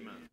Amen.